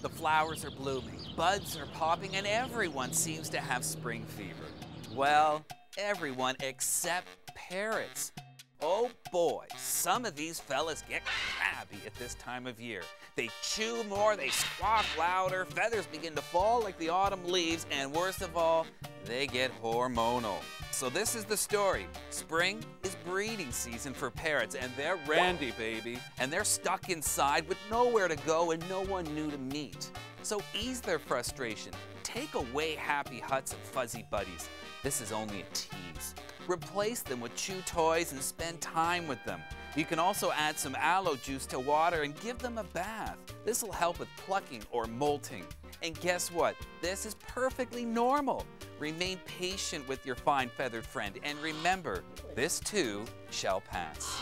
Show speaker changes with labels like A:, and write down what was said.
A: The flowers are blooming, buds are popping, and everyone seems to have spring fever. Well, everyone except parrots. Oh boy, some of these fellas get crabby at this time of year. They chew more, they squawk louder, feathers begin to fall like the autumn leaves, and worst of all, they get hormonal. So this is the story. Spring breeding season for parrots, and they're randy, baby. And they're stuck inside with nowhere to go and no one new to meet. So ease their frustration. Take away happy huts and fuzzy buddies. This is only a tease. Replace them with chew toys and spend time with them. You can also add some aloe juice to water and give them a bath. This will help with plucking or molting. And guess what? This is perfectly normal. Remain patient with your fine feathered friend and remember, this too shall pass.